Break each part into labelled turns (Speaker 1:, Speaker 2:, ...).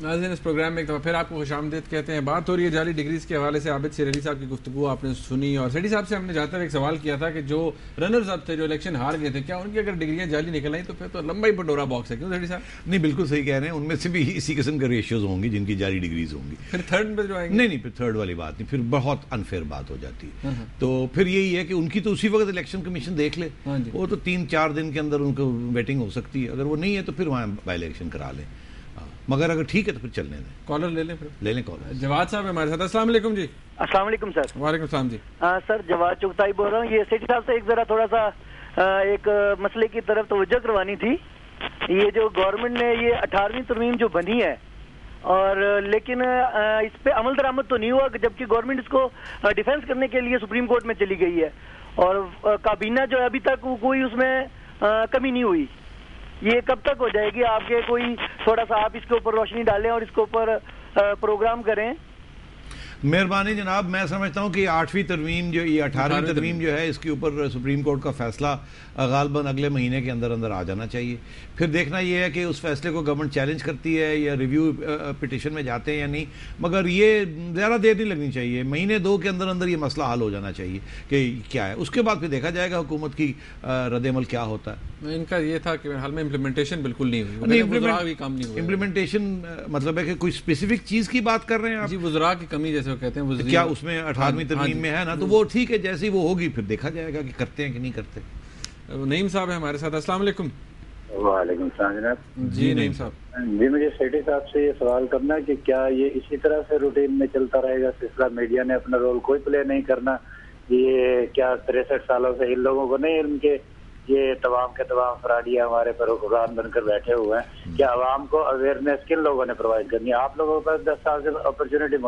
Speaker 1: नाजिन इस प्रोग्राम में एक दफ़ा फिर आपको खुश आमदेद कहते हैं। बात हो रही है जाली डिग्रीज के हवाले से आबिद सिरली साहब की गुफ्तु आपने सुनी और सेठी साहब से हमने जाते हुए एक सवाल किया था कि जो रनर्स अब थे जो इलेक्शन हार गए थे क्या उनकी अगर डिग्रियाँ जाली निकल आई तो फिर तो लंबा ही पटोरा बॉक्स है क्यों सेठी साहब?
Speaker 2: नहीं बिल्कुल सही कह रहे हैं। उनमें से भी इसी किस्म के रेशियोज होंगे जिनकी जाली डिग्रीज होंगी।
Speaker 1: फिर थर्ड पे जो आएँगे?
Speaker 2: नहीं नहीं फिर थर्ड वाली बात नहीं फिर बहुत अनफेयर बात हो जाती
Speaker 1: हाँ,
Speaker 2: है तो फिर यही है कि उनकी तो उसी वक्त इलेक्शन कमीशन देख ले।
Speaker 1: हाँ
Speaker 2: वो तो तीन चार दिन के अंदर उनको वेटिंग हो सकती है। अगर वो नहीं है तो फिर वहाँ बाई इलेक्शन करा लें। हाँ, मगर अगर ठीक है तो फिर चलने दें।
Speaker 1: कॉलर ले लें फिर।
Speaker 2: ले लें कॉल
Speaker 1: जवाद साहब हमारे साथ। अस्सलाम वालेकुम जी।
Speaker 3: अस्सलाम वालेकुम सर।
Speaker 1: वालेकुम सलाम जी।
Speaker 3: हाँ सर जवाद चुगताई बोल रहा हूँ। ये सेठी साहब से एक जरा थोड़ा सा आ, एक मसले की तरफ़ तवज्जो करवानी थी। ये जो गवर्नमेंट ने ये अठारहवीं तरमीम जो बनी है और लेकिन इस पे अमल दरामद तो नहीं हुआ जबकि गवर्नमेंट इसको डिफेंस करने के लिए सुप्रीम कोर्ट में चली गई है। और काबीना जो है अभी तक कोई उसमें कमी नहीं हुई। ये कब तक हो जाएगी? आपके कोई थोड़ा सा आप इसके ऊपर रोशनी डालें और इसके ऊपर प्रोग्राम करें।
Speaker 2: मेहरबानी जनाब मैं समझता हूँ कि आठवीं तरवीम जो ये अठारहवीं तरवीम जो है इसके ऊपर सुप्रीम कोर्ट का फैसला गालबन अगले महीने के अंदर अंदर आ जाना चाहिए। फिर देखना ये है कि उस फैसले को गवर्नमेंट चैलेंज करती है या रिव्यू पिटिशन में जाते हैं या नहीं मगर ये ज़्यादा देर नहीं लगनी चाहिए। महीने दो के अंदर अंदर ये मसला हल हो जाना चाहिए कि क्या है। उसके बाद फिर देखा जाएगा हुकूमत की रद्दमल क्या होता है।
Speaker 1: इनका ये था कि हाल में इम्प्लीमेंटेशन बिल्कुल नहीं हुई।
Speaker 2: इम्प्लीमेंटेशन मतलब है कि कोई स्पेसिफिक चीज़ की बात कर रहे हैं आप?
Speaker 1: जी वुज़रा की कमी जैसे वो कहते हैं वज़ीर-
Speaker 2: क्या उसमें अठारहवीं
Speaker 1: हाँ
Speaker 2: तरमीम
Speaker 1: जी।
Speaker 2: में है ना? तो वो ठीक है जैसे ही वो होगी फिर देखा जाएगा कि करते हैं कि नहीं करते।
Speaker 1: नईम साहब है हमारे साथ। अस्सलाम वालेकुम।
Speaker 4: वालेकुम जनाब।
Speaker 1: जी नईम साहब।
Speaker 4: जी मुझे सेठी साहब से ये सवाल करना है कि क्या ये इसी तरह से रूटीन में चलता रहेगा? सिलसिला मीडिया ने अपना रोल कोई प्ले नहीं करना ये क्या तिरसठ सालों से इन लोगों को नहीं इनके ये तमाम के तमाम फराडिया हमारे पर हुक्मरान बनकर बैठे हुए हैं क्या आवाम को अवेयरनेस किन लोगों ने प्रोवाइड करनी है? आप लोगों के पास दस साल से अपॉर्चुनिटी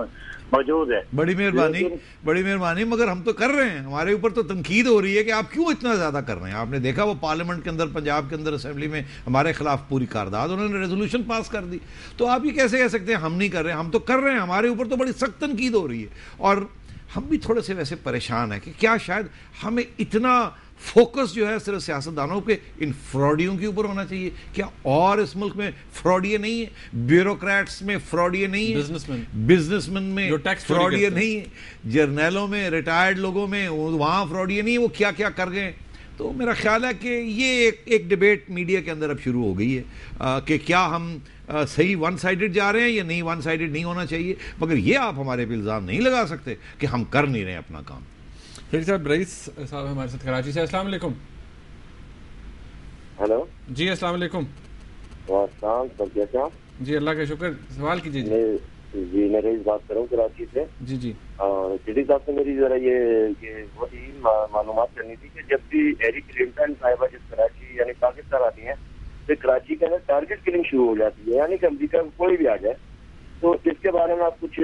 Speaker 4: मौजूद है।
Speaker 2: बड़ी मेहरबानी बड़ी मेहरबानी मगर हम तो कर रहे हैं। हमारे ऊपर तो तनकीद हो रही है कि आप क्यों इतना ज़्यादा कर रहे हैं? आपने देखा वो पार्लियामेंट के अंदर पंजाब के अंदर असेंबली में हमारे खिलाफ पूरी कारदाद उन्होंने रेजोल्यूशन पास कर दी। तो आप ये कैसे कह सकते हैं हम नहीं कर रहे हम तो कर रहे हैं। हमारे ऊपर तो बड़ी सख्त तनकीद हो रही है। और हम भी थोड़े से वैसे परेशान हैं कि क्या शायद हमें इतना फोकस जो है सिर्फ़ सियासतदानों के इन फ्रॉडियों के ऊपर होना चाहिए। क्या और इस मुल्क में फ्रॉडिये नहीं है? ब्यूरोक्रेट्स में फ्रॉडिये नहीं है।
Speaker 1: Businessmen।
Speaker 2: बिजनेसमैन में
Speaker 1: चोरी
Speaker 2: फ्रॉडिये नहीं है। जर्नैलों में रिटायर्ड लोगों में वहाँ फ्रॉडिये नहीं है वो क्या क्या कर गए तो मेरा ख्याल है कि ये एक, एक डिबेट मीडिया के अंदर अब शुरू हो गई है आ, कि क्या हम आ, सही वन साइडेड जा रहे हैं या नहीं वन साइडेड नहीं होना चाहिए। मगर ये आप हमारे पे इल्ज़ाम नहीं लगा सकते कि हम कर नहीं रहे अपना काम।
Speaker 1: फिर साहब रईस साहब हमारे साथ कराची से अस्सलाम वालेकुम।
Speaker 5: हेलो।
Speaker 1: जी अस्सलाम वालेकुम।
Speaker 5: सब कैसे हैं आप?
Speaker 1: जी अल्लाह का शुक्र सवाल कीजिए जी।
Speaker 5: जी मैं रईस बात कर रहा हूँ कराची से।
Speaker 1: जी जी।
Speaker 5: सिटी साहब से मेरी जरा ये ये वही मालूम करनी थी कि जब भी हैरी क्लिंटन साहिबा जब कराची यानी पाकिस्तान आती है तो कराची के अंदर टारगेट किलिंग शुरू हो जाती है यानी कि अमरीका कोई भी आ जाए तो इसके बारे में आप कुछ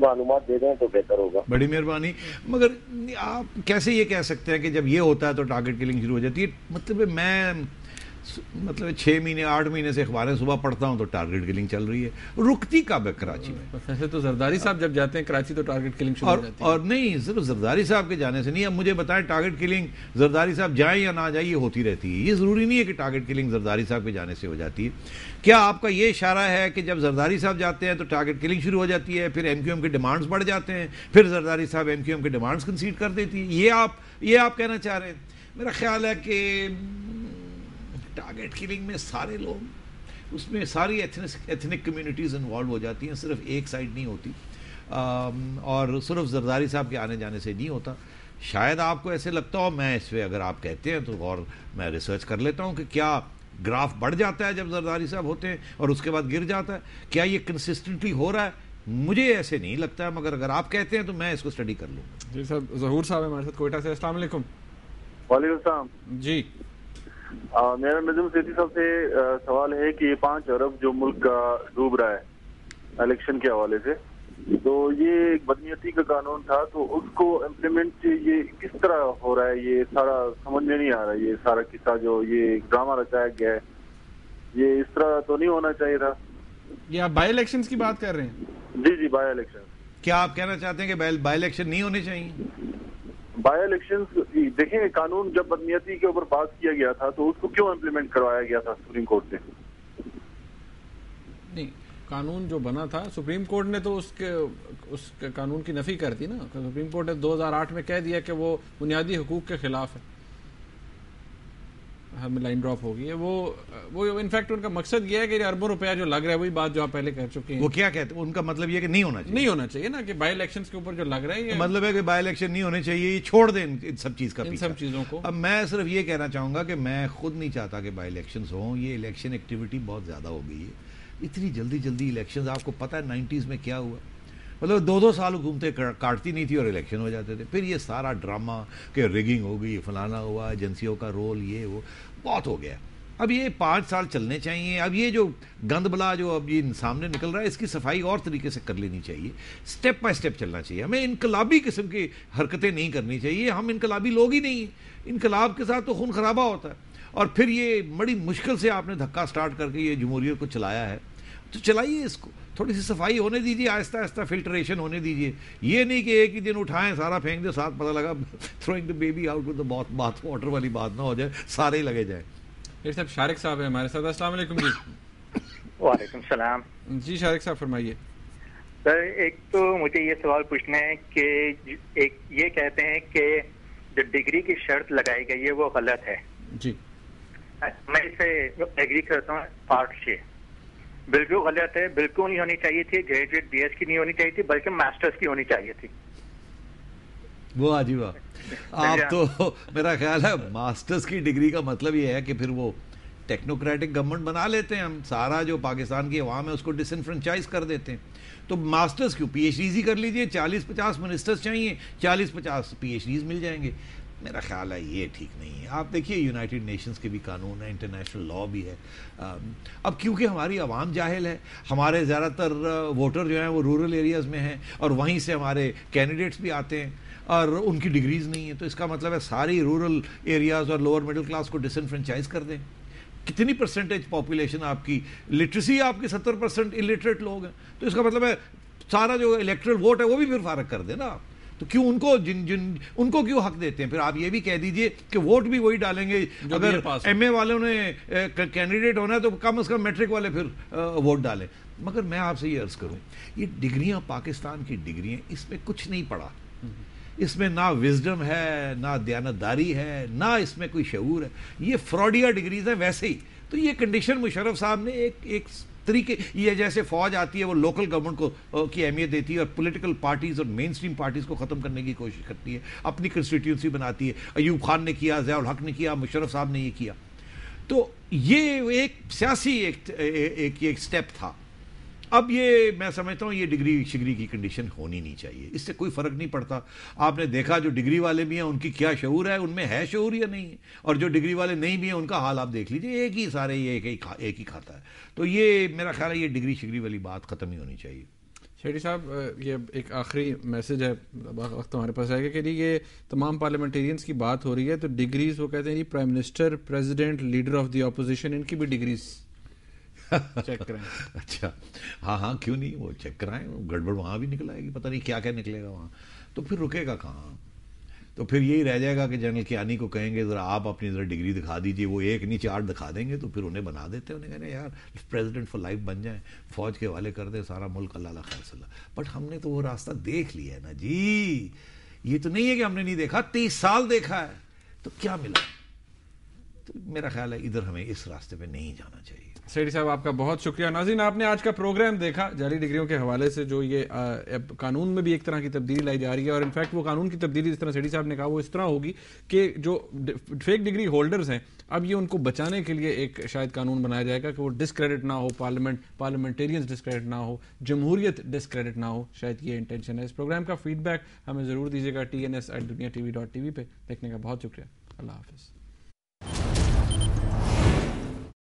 Speaker 5: मालूम दे दें तो बेहतर होगा।
Speaker 2: बड़ी मेहरबानी। मगर आप कैसे ये कह सकते हैं कि जब ये होता है तो टारगेट किलिंग शुरू हो जाती है? मतलब मैं मतलब छः महीने आठ महीने से अखबारें सुबह पढ़ता हूँ तो टारगेट किलिंग चल रही है। रुकती कब है कराची में?
Speaker 1: ऐसे तो जरदारी साहब जब जाते हैं कराची तो टारगेट किलिंग शुरू और, हो
Speaker 2: और
Speaker 1: जाती है।
Speaker 2: और नहीं सिर्फ़ जरदारी साहब के जाने से नहीं अब मुझे बताएँ टारगेट किलिंग जरदारी साहब जाएँ या ना जाए ये होती रहती है। ये ज़रूरी नहीं है कि टारगेट किलिंग जरदारी साहब के जाने से हो जाती है। क्या आपका ये इशारा है कि जब जरदारी साहब जाते हैं तो टारगेट किलिंग शुरू हो जाती है फिर एम क्यू एम के डिमांड्स बढ़ जाते हैं फिर जरदारी साहब एम क्यू एम के डिमांड्स कंसीड कर देती है? ये आप ये आप कहना चाह रहे हैं? मेरा ख्याल है कि टारगेट किलिंग में सारे लोग उसमें सारी एथनिक कम्युनिटीज़ इन्वॉल्व हो जाती हैं सिर्फ़ एक साइड नहीं होती। और सिर्फ़ जरदारी साहब के आने जाने से नहीं होता। शायद आपको ऐसे लगता हो मैं इस पर अगर आप कहते हैं तो और मैं रिसर्च कर लेता हूँ कि क्या ग्राफ बढ़ जाता है जब जरदारी साहब होते हैं और उसके बाद गिर जाता है। क्या ये कंसिस्टेंटली हो रहा है? मुझे ऐसे नहीं लगता है मगर अगर आप कहते हैं तो मैं इसको स्टडी कर लूँगा।
Speaker 1: जी साहब जहूर साहब है हमारे साथ कोयटा से। अस्सलाम वालेकुम।
Speaker 4: वालेकुम
Speaker 1: जी।
Speaker 4: मेरा नजम सेठी साहब से आ, सवाल है कि ये पाँच अरब जो मुल्क का डूब रहा है इलेक्शन के हवाले से तो ये एक बदनीयती का कानून था तो उसको इम्प्लीमेंट ये किस तरह हो रहा है ये सारा समझ में नहीं आ रहा ये सारा किस्सा जो ये ड्रामा रचाया गया है ये इस तरह तो नहीं होना चाहिए था?
Speaker 1: ये आप बाई इलेक्शंस की बात कर रहे हैं?
Speaker 4: जी जी बाय इलेक्शन
Speaker 2: क्या आप कहना चाहते हैं कि बाई इलेक्शन नहीं होने चाहिए?
Speaker 4: बाय इलेक्शन देखें कानून जब बदनीयती के ऊपर पास किया गया था तो उसको क्यों इम्प्लीमेंट करवाया गया था सुप्रीम कोर्ट से?
Speaker 1: नहीं, कानून जो बना था सुप्रीम कोर्ट ने तो उसके, उस कानून की नफी कर दी ना। सुप्रीम कोर्ट ने 2008 में कह दिया कि वो बुनियादी हकूक के खिलाफ है। हमें लाइन ड्रॉप होगी वो वो इनफैक्ट उनका मकसद ये है कि अरबों रुपया जो लग रहा है वही बात जो आप पहले कह चुके हैं।
Speaker 2: वो क्या कहते हैं? उनका मतलब ये कि नहीं होना चाहिए।
Speaker 1: नहीं होना चाहिए ना कि बाई इलेक्शंस के ऊपर जो लग रहा है ये
Speaker 2: मतलब है कि बाई इलेक्शन नहीं होने चाहिए ये छोड़ दें इन, इन सब चीज़ का
Speaker 1: इन सब चीज़ों को।
Speaker 2: अब मैं सिर्फ़ ये कहना चाहूँगा कि मैं खुद नहीं चाहता कि बाई इलेक्शन हों। ये इलेक्शन एक्टिविटी बहुत ज़्यादा हो गई है। इतनी जल्दी जल्दी इलेक्शन आपको पता है नाइन्टीज़ में क्या हुआ? मतलब दो दो साल घूमते काटती नहीं थी और इलेक्शन हो जाते थे। फिर ये सारा ड्रामा कि रिगिंग हो गई फलाना हुआ एजेंसियों का रोल ये वो बहुत हो गया। अब ये पाँच साल चलने चाहिए, अब ये जो गंद बला जो अब ये सामने निकल रहा है, इसकी सफ़ाई और तरीके से कर लेनी चाहिए। स्टेप बाय स्टेप चलना चाहिए। हमें इनकलाबी किस्म की हरकतें नहीं करनी चाहिए। हम इनकलाबी लोग ही नहीं हैं। इनकलाब के साथ तो खून खराबा होता है। और फिर ये बड़ी मुश्किल से आपने धक्का स्टार्ट करके ये जमहूरियत को चलाया है। तो चलाइए इसको। थोड़ी सी सफ़ाई होने दीजिए, आहिस्ता आहिस्ता फिल्ट्रेशन होने दीजिए। ये नहीं कि एक ही दिन उठाएँ, सारा फेंक दे, साथ पता लगा throwing the baby out with the bath water वाली बात ना हो जाए, सारे ही लगे जाए।
Speaker 1: ये सब शारिक साहब है हमारे साथ। अस्सलाम वालेकुम जी।
Speaker 6: वालेकुम सलाम।
Speaker 1: जी शारिक साहब फरमाइए।
Speaker 6: सर एक तो मुझे ये सवाल पूछना है कि एक ये कहते हैं कि जो डिग्री की शर्त लगाई गई है वो गलत है।
Speaker 1: जी।
Speaker 6: मैं इसे एग्री करता हूँ पार्ट से बिल्कुल गलत है बिल्कुल नहीं होनी चाहिए थी ग्रेजुएट बीएस की नहीं होनी चाहिए थी बल्कि मास्टर्स की होनी चाहिए थी।
Speaker 2: वो आजी वाह आप तो मेरा ख्याल है मास्टर्स की डिग्री का मतलब ये है कि फिर वो टेक्नोक्रेटिक गवर्नमेंट बना लेते हैं हम। सारा जो पाकिस्तान की अवाम है उसको डिसनफ्रेंचाइज कर देते हैं। तो मास्टर्स क्यों? पी एच पीएचडीज कर लीजिए। चालीस पचास मिनिस्टर्स चाहिए। चालीस पचास पी पीएचडीज मिल जाएँगे। मेरा ख्याल है ये ठीक नहीं है। आप देखिए यूनाइटेड नेशंस के भी कानून है इंटरनेशनल लॉ भी है। अब क्योंकि हमारी आवाम जाहिल है हमारे ज़्यादातर वोटर जो हैं वो रूरल एरियाज़ में हैं और वहीं से हमारे कैंडिडेट्स भी आते हैं। और उनकी डिग्रीज नहीं है तो इसका मतलब है सारी रूरल एरियाज़ और लोअर मिडिल क्लास को डिसनफ्रेंचाइज कर दें। कितनी परसेंटेज पॉपुलेशन आपकी? लिटरेसी आपकी सत्तर परसेंट इलिटरेट लोग हैं। तो इसका मतलब है सारा जो इलेक्ट्रल वोट है वो भी फिर फारक कर देना आप। तो क्यों उनको जिन जिन उनको क्यों हक देते हैं? फिर आप ये भी कह दीजिए कि वोट भी वही डालेंगे। अगर एमए वालों ने कैंडिडेट होना है तो कम अज कम मैट्रिक वाले फिर वोट डालें। मगर मैं आपसे ये अर्ज़ करूँ ये डिग्रियाँ पाकिस्तान की डिग्रियाँ इसमें कुछ नहीं पड़ा इसमें ना विजडम है ना दयानतदारी है ना इसमें कोई शूर है। ये फ्रॉडिया डिग्रीज है वैसे ही। तो ये कंडीशन मुशरफ साहब ने एक एक तरीके ये जैसे फौज आती है वो लोकल गवर्नमेंट को की अहमियत देती है और पॉलिटिकल पार्टीज़ और मेन स्ट्रीम पार्टीज़ को ख़त्म करने की कोशिश करती है अपनी कंस्टिट्यूंसी बनाती है। अयूब खान ने किया जयाल हक ने किया मुशरफ साहब ने ये किया। तो ये एक सियासी एक, एक, एक स्टेप था। अब ये मैं समझता हूँ ये डिग्री शिग्री की कंडीशन होनी नहीं चाहिए। इससे कोई फ़र्क नहीं पड़ता। आपने देखा जो डिग्री वाले भी हैं उनकी क्या शूर है? उनमें है शूर या नहीं? है और जो डिग्री वाले नहीं भी हैं उनका हाल आप देख लीजिए। एक ही सारे ये एक ही खा, एक ही खाता है। तो ये मेरा ख्याल है ये डिग्री शिग्री वाली बात ख़त्म ही होनी चाहिए।
Speaker 1: शेडी साहब ये एक आखिरी मैसेज है वक्त हमारे पास आएगा कि ये तमाम पार्लियामेंटेरियंस की बात हो रही है तो डिग्रीज वो कहते हैं जी prime minister president leader of the opposition इनकी भी डिग्रीज चेक
Speaker 2: अच्छा। हाँ हाँ क्यों नहीं? वो चेक कराएँ गड़बड़ वहाँ भी निकल आएगी, पता नहीं क्या क्या निकलेगा वहाँ। तो फिर रुकेगा कहाँ? तो फिर यही रह जाएगा कि जनरल कियानी को कहेंगे, ज़रा आप अपनी ज़रा डिग्री दिखा दीजिए, वो एक नहीं चार दिखा देंगे तो फिर उन्हें बना देते हैं। उन्हें कहने यार प्रेसिडेंट फॉर लाइफ बन जाए, फौज के हवाले कर दे, सारा मुल्क अल्लाह खैर बट हमने तो वो रास्ता देख लिया है ना जी। ये तो नहीं है कि हमने नहीं देखा, तीस साल देखा है। तो क्या मिला? तो मेरा ख्याल है इधर हमें इस रास्ते पे नहीं जाना चाहिए।
Speaker 1: सैडी साहब आपका बहुत शुक्रिया। नाजिन आपने आज का प्रोग्राम देखा। जाली डिग्रियों के हवाले से जो ये आ, कानून में भी एक तरह की तब्दीली लाई जा रही है और इनफैक्ट वो कानून की तब्दीली जिस तरह सैडी साहब ने कहा वो इस तरह होगी कि जो फेक डिग्री होल्डर्स हैं अब ये उनको बचाने के लिए एक शायद कानून बनाया जाएगा कि वो डिसक्रेडिट ना हो पार्लियामेंट पार्लियामेंटेरियंस डिसक्रेडिट ना हो जमहूरियत डिसक्रेडिट ना हो। शायद ये इंटेंशन है। इस प्रोग्राम का फीडबैक हमें ज़रूर दीजिएगा T N S at Duniya T V dot T V पे। देखने का बहुत शुक्रिया। अल्लाह हाफिज़।